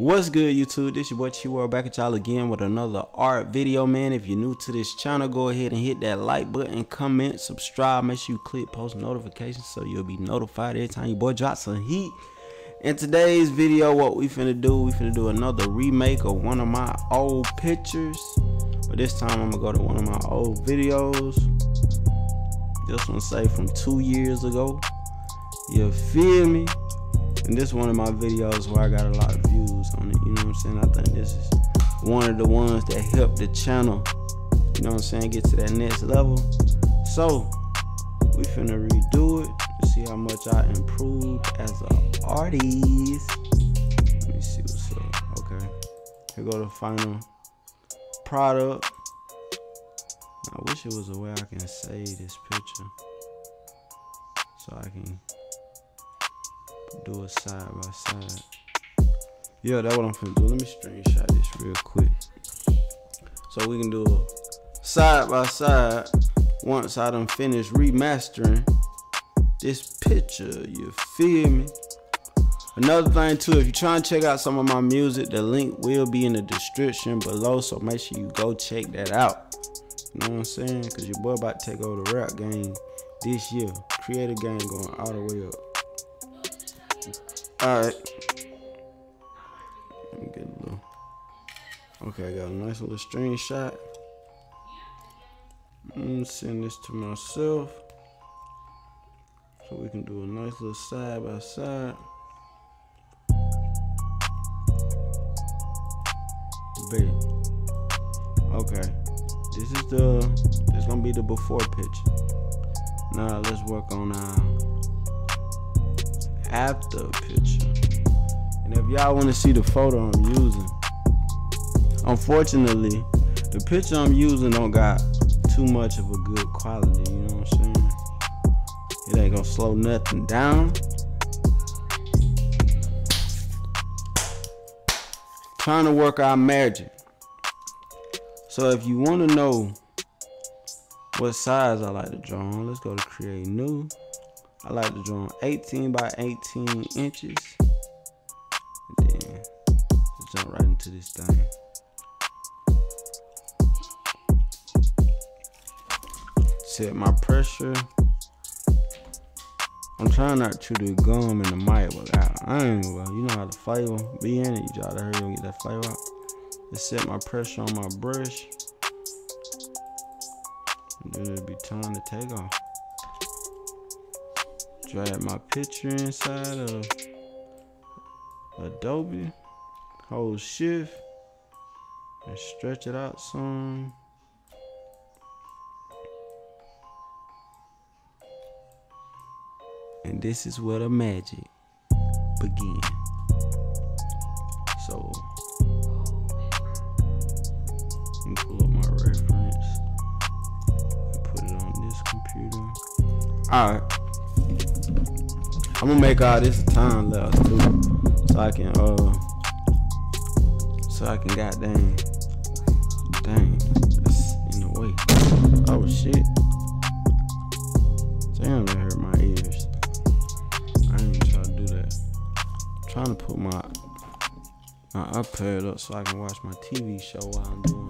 What's good, YouTube? This is your boy Chiworld back at y'all again with another art video, man. If you're new to this channel, go ahead and hit that like button, comment, subscribe. Make sure you click post notifications so you'll be notified every time your boy drops some heat. In today's video, what we finna do, we finna do another remake of one of my old pictures. But this time, I'm gonna go to one of my old videos. This one say from two years ago. You feel me? And this is one of my videos where I got a lot of I'm saying? I think this is one of the ones that helped the channel, you know what I'm saying, get to that next level. So we finna redo it to see how much I improved as an artist. Let me see what's up. Okay. Here go the final product. I wish it was a way I can save this picture so I can do it side by side. Yeah, that's what I'm finna do. Let me screenshot this real quick. So we can do a side by side once I done finished remastering this picture. You feel me? Another thing too, if you're trying to check out some of my music, the link will be in the description below. So make sure you go check that out. You know what I'm saying? Cause your boy about to take over the rap game this year. Create a game going all the way up. Alright. Okay, I got a nice little screenshot. I'm send this to myself. So we can do a nice little side by side. Bet. Okay. This is the this gonna be the before picture. Now let's work on our after picture. And if y'all want to see the photo I'm using, unfortunately, the picture I'm using don't got too much of a good quality, you know what I'm saying? It ain't gonna slow nothing down. Trying to work our magic. So if you want to know what size I like to draw on, let's go to create new. I like to draw 18 by 18 inches. And then jump right into this thing. Set my pressure. I'm trying not to do gum in the mic, but I, I ain't well, you know how the flavor be in it. You try to hurry and get that flavor out. Set my pressure on my brush. And then it'll be time to take off drag my picture inside of Adobe, hold shift, and stretch it out some. And this is where the magic begins. So, let me pull up my reference, put it on this computer. All right. I'm gonna make all this time lapse too, so I can uh, so I can goddamn, dang, that's in the way. Oh shit, trying to put my my iPad up so I can watch my TV show while I'm doing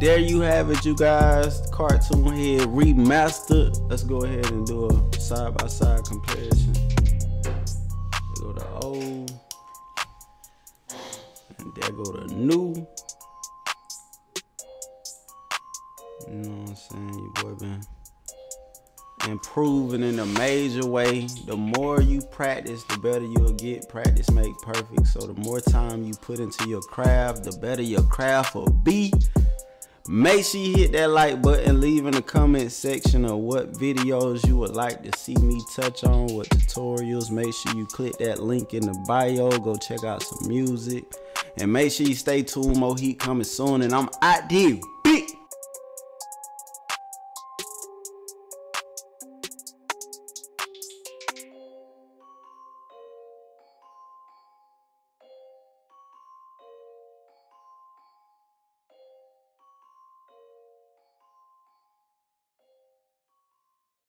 there you have it, you guys. Cartoon Head remastered. Let's go ahead and do a side by side comparison. There go the old, and there go the new. You know what I'm saying? Your boy been improving in a major way. The more you practice, the better you'll get. Practice make perfect. So the more time you put into your craft, the better your craft will be. Make sure you hit that like button, leave in the comment section of what videos you would like to see me touch on, what tutorials. Make sure you click that link in the bio, go check out some music. And make sure you stay tuned, more heat coming soon. And I'm out here.